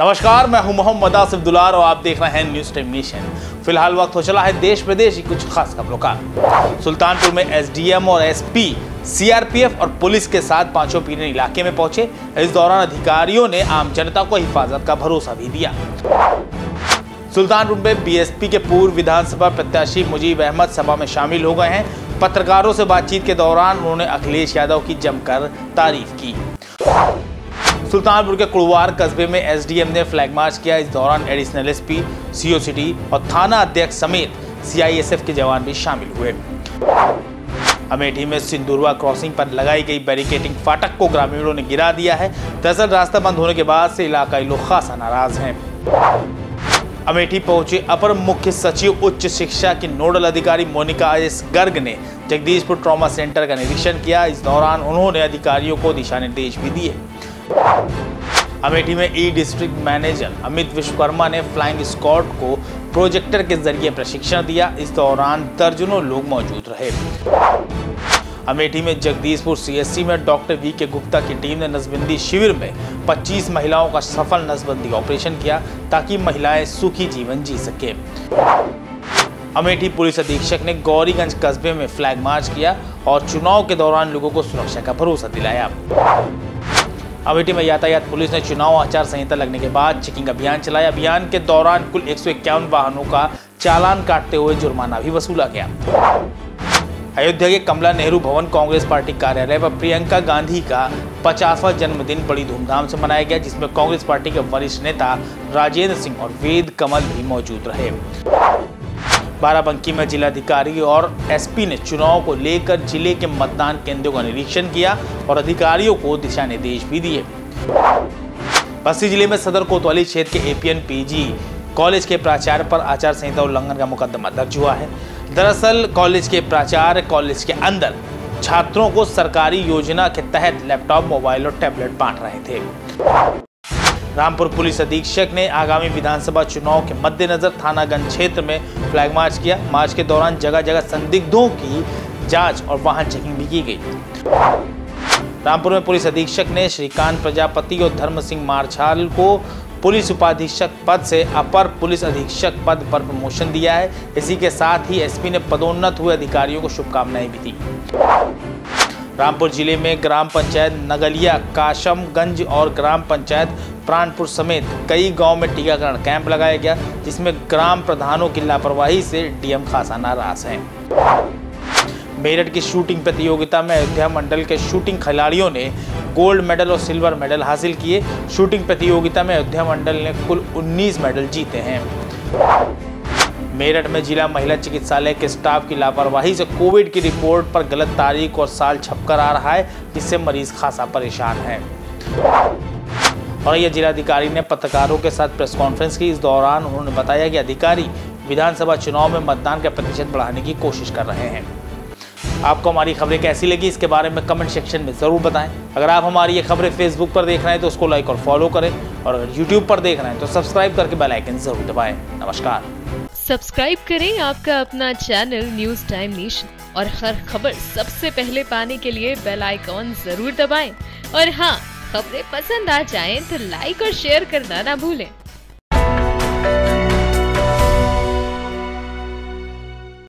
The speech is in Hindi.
नमस्कार, मैं हूँ मोहम्मद आसिफ दुलार और आप देख रहे हैं न्यूज़ टाइम नेशन फ़िलहाल वक्त हो चला है देश प्रदेश की कुछ खास खबरों का। सुल्तानपुर में एसडीएम और एसपी, सीआरपीएफ और पुलिस के साथ पाँचों पीने इलाके में पहुँचे। इस दौरान अधिकारियों ने आम जनता को हिफाजत का भरोसा भी दिया। सुल्तानपुर में बीएसपी के पूर्व विधानसभा प्रत्याशी मुजीब अहमद सभा में शामिल हो गए हैं। पत्रकारों से बातचीत के दौरान उन्होंने अखिलेश यादव की जमकर तारीफ़ की। सुल्तानपुर के कुड़वार कस्बे में एसडीएम ने फ्लैग मार्च किया। इस दौरान एडिशनल एसपी सीओ सिटी और थाना अध्यक्ष समेत सीआईएसएफ के जवान भी शामिल हुए। अमेठी में सिंदूरवा क्रॉसिंग पर लगाई गई बैरिकेटिंग फाटक को ग्रामीणों ने गिरा दिया है। दरअसल रास्ता बंद होने के बाद से इलाकाई लोग खासा नाराज़ हैं। अमेठी पहुँचे अपर मुख्य सचिव, उच्च शिक्षा की नोडल अधिकारी मोनिका एस गर्ग ने जगदीशपुर ट्रॉमा सेंटर का निरीक्षण किया। इस दौरान उन्होंने अधिकारियों को दिशा निर्देश भी दिए। अमेठी में e district manager Amit Vishwakarma ने फ्लाइंग स्क्वाड को प्रोजेक्टर के ज़रिए प्रशिक्षण दिया। इस दौरान दर्जनों लोग मौजूद रहे। अमेठी में जगदीशपुर सीएससी में डॉक्टर वी के गुप्ता की टीम ने नसबंदी शिविर में 25 महिलाओं का सफल नसबंदी ऑपरेशन किया ताकि महिलाएँ सुखी जीवन जी सके। अमेठी पुलिस अधीक्षक ने गौरीगंज कस्बे में फ्लैग मार्च किया और चुनाव के दौरान लोगों को सुरक्षा का भरोसा दिलाया। अमेठी में यातायात पुलिस ने चुनाव आचार संहिता लगने के बाद चेकिंग अभियान चलाया। अभियान के दौरान कुल एक सौ इक्यावन वाहनों का चालान काटते हुए जुर्माना भी वसूला गया। अयोध्या के कमला नेहरू भवन कांग्रेस पार्टी कार्यालय पर प्रियंका गांधी का पचासवा जन्मदिन बड़ी धूमधाम से मनाया गया, जिसमें कांग्रेस पार्टी के वरिष्ठ नेता राजेंद्र सिंह और वेद कमल भी मौजूद रहे। बाराबंकी में जिलाधिकारी और एसपी ने चुनाव को लेकर ज़िले के मतदान केंद्रों का निरीक्षण किया और अधिकारियों को दिशा निर्देश भी दिए। बस्ती ज़िले में सदर कोतवाली क्षेत्र के एपीएन पीजी कॉलेज के प्राचार्य पर आचार संहिता उल्लंघन का मुकदमा दर्ज हुआ है। दरअसल, कॉलेज के प्राचार्य कॉलेज के अंदर छात्रों को सरकारी योजना के तहत लैपटॉप, मोबाइल और टैबलेट बांट रहे थे। रामपुर पुलिस अधीक्षक ने आगामी विधानसभा चुनाव के मद्देनजर थानागंज क्षेत्र में फ्लैग मार्च किया। मार्च के दौरान जगह जगह संदिग्धों की जाँच और वाहन चेकिंग भी की गई। रामपुर में पुलिस अधीक्षक ने श्रीकांत प्रजापति और धर्म सिंह मारछाल को पुलिस उपाधीक्षक पद से अपर पुलिस अधीक्षक पद पर प्रमोशन दिया है। इसी के साथ ही एसपी ने पदोन्नत हुए अधिकारियों को शुभकामनाएँ भी दी। रामपुर ज़िले में ग्राम पंचायत नगलिया, काशमगंज और ग्राम पंचायत प्राणपुर समेत कई गाँव में टीकाकरण कैंप लगाया गया, जिसमें ग्राम प्रधानों की लापरवाही से डीएम खासा नाराज़ हैं। मेरठ की शूटिंग प्रतियोगिता में अयोध्या मंडल के शूटिंग खिलाड़ियों ने गोल्ड मेडल और सिल्वर मेडल हासिल किए। शूटिंग प्रतियोगिता में अयोध्या मंडल ने कुल 19 मेडल जीते हैं। मेरठ में जिला महिला चिकित्सालय के स्टाफ की लापरवाही से कोविड की रिपोर्ट पर गलत तारीख और साल छपकर आ रहा है, जिससे मरीज़ खासा परेशान है। और यह जिलाधिकारी ने पत्रकारों के साथ प्रेस कॉन्फ्रेंस की। इस दौरान उन्होंने बताया कि अधिकारी विधानसभा चुनाव में मतदान का प्रतिशत बढ़ाने की कोशिश कर रहे हैं। आपको हमारी खबरें कैसी लगी, इसके बारे में कमेंट सेक्शन में ज़रूर बताएँ। अगर आप हमारी ये खबरें फेसबुक पर देख रहे हैं तो उसको लाइक और फॉलो करें। और अगर यूट्यूब पर देख रहे हैं तो सब्सक्राइब करके बेल आइकन ज़रूर दबाएँ। नमस्कार। सब्सक्राइब करें आपका अपना चैनल न्यूज़ टाइम नेशन और हर खबर सबसे पहले पाने के लिए बेल आइकॉन ज़रूर दबाएँ। और हाँ खबरें पसंद आ जाएँ तो लाइक और शेयर करना ना भूलें।